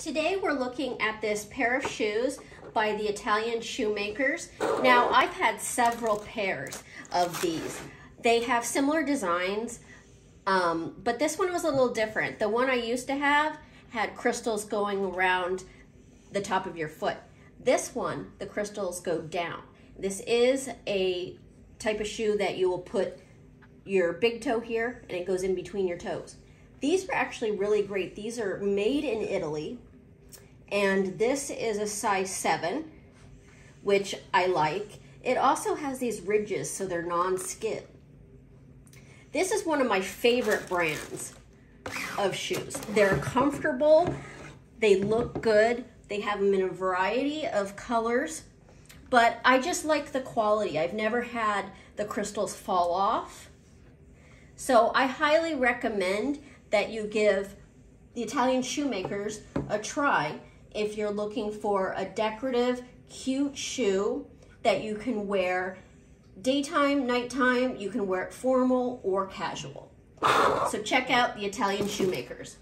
Today we're looking at this pair of shoes by the Italian shoemakers. Now I've had several pairs of these. They have similar designs, um, but this one was a little different. The one I used to have had crystals going around the top of your foot. This one, the crystals go down. This is a type of shoe that you will put your big toe here and it goes in between your toes. These are actually really great. These are made in Italy and this is a size seven, which I like. It also has these ridges so they're non-skid. This is one of my favorite brands of shoes. They're comfortable, they look good, they have them in a variety of colors, but I just like the quality. I've never had the crystals fall off. So I highly recommend that you give the Italian shoemakers a try if you're looking for a decorative, cute shoe that you can wear daytime, nighttime, you can wear it formal or casual. So check out the Italian shoemakers.